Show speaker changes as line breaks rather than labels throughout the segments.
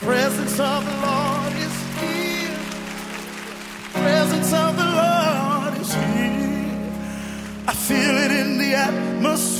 presence of the Lord is here. Presence of the Lord is here. I feel it in the atmosphere.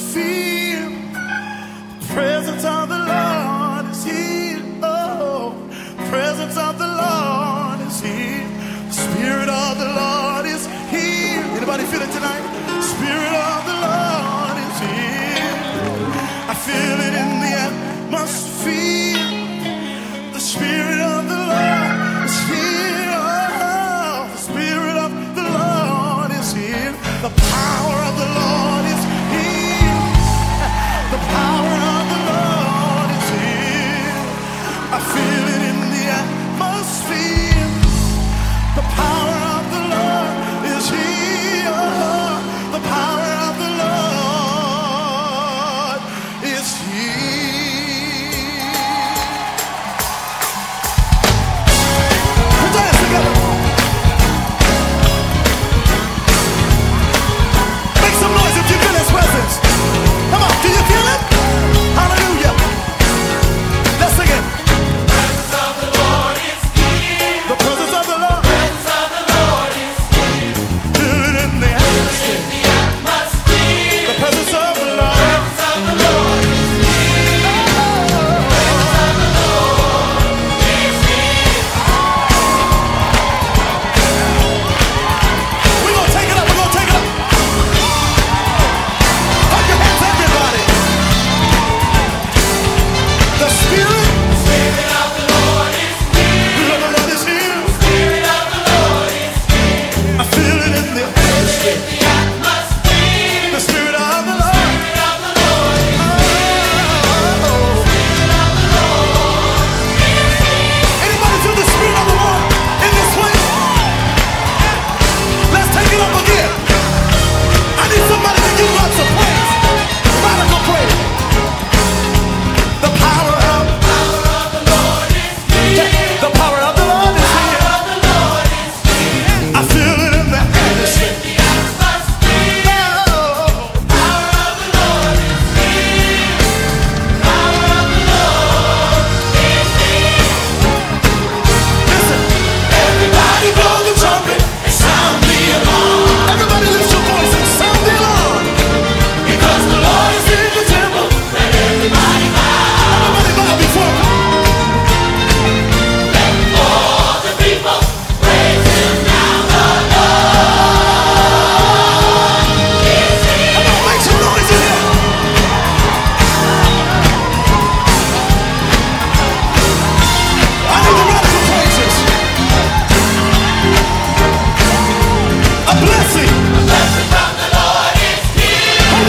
A blessing. A blessing from the Lord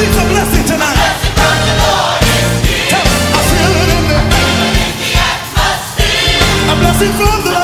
is a blessing tonight? A blessing from the Lord is I feel it in the, in the atmosphere. A blessing from the